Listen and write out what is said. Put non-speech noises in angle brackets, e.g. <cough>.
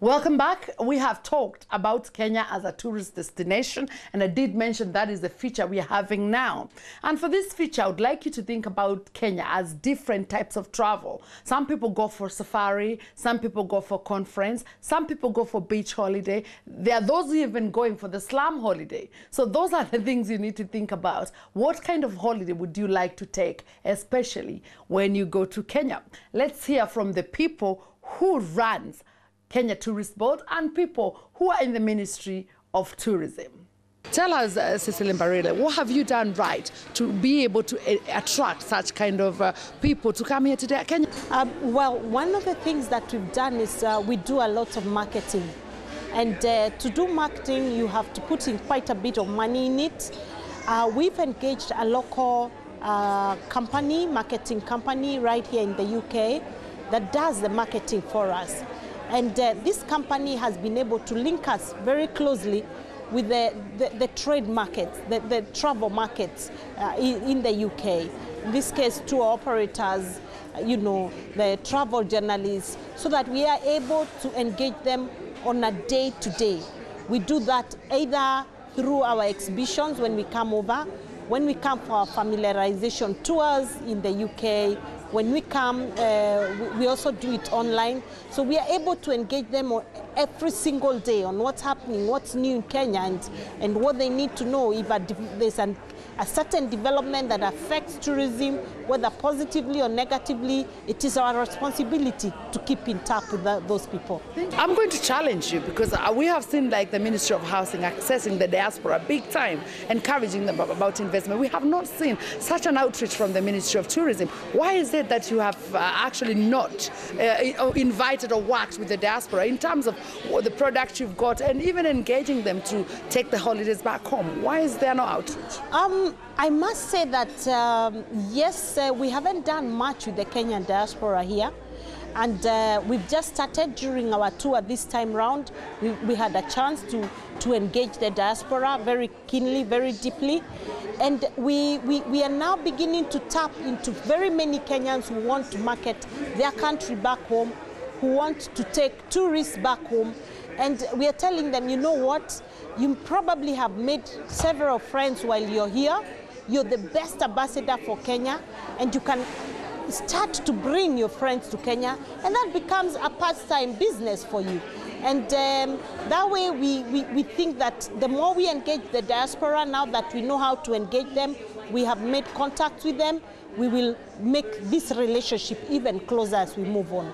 Welcome back. We have talked about Kenya as a tourist destination, and I did mention that is the feature we are having now. And for this feature, I would like you to think about Kenya as different types of travel. Some people go for safari, some people go for conference, some people go for beach holiday. There are those who even going for the slum holiday. So those are the <laughs> things you need to think about. What kind of holiday would you like to take, especially when you go to Kenya? Let's hear from the people who runs Kenya Tourist Board and people who are in the Ministry of Tourism. Tell us, uh, Cecily Mbarire, what have you done right to be able to uh, attract such kind of uh, people to come here today at Kenya? Um, well, one of the things that we've done is uh, we do a lot of marketing. And uh, to do marketing, you have to put in quite a bit of money in it. Uh, we've engaged a local uh, company, marketing company right here in the UK that does the marketing for us. And uh, this company has been able to link us very closely with the, the, the trade markets, the, the travel markets uh, in, the UK. In this case, tour operators, uh, you know, the travel journalists, so that we are able to engage them on a day-to-day. -day. We do that either through our exhibitions when we come over, when we come for our familiarization tours in the UK, when we come, uh, we also do it online. So we are able to engage them every single day on what's happening, what's new in Kenya, and, and what they need to know if there's an a certain development that affects tourism, whether positively or negatively, it is our responsibility to keep in touch with the, those people. I'm going to challenge you because we have seen like the Ministry of Housing accessing the diaspora big time, encouraging them about investment. We have not seen such an outreach from the Ministry of Tourism. Why is it that you have uh, actually not uh, invited or worked with the diaspora in terms of the product you've got and even engaging them to take the holidays back home? Why is there no outreach? Um, I must say that, um, yes, uh, we haven't done much with the Kenyan diaspora here. And uh, we've just started during our tour this time round. We, we, had a chance to, to engage the diaspora very keenly, very deeply. And we, we, we are now beginning to tap into very many Kenyans who want to market their country back home, who want to take tourists back home. And we are telling them, you know what? You probably have made several friends while you're here. You're the best ambassador for Kenya, and you can start to bring your friends to Kenya, and that becomes a part-time business for you. And um, that way we, we, we think that the more we engage the diaspora, now that we know how to engage them, we have made contact with them, we will make this relationship even closer as we move on.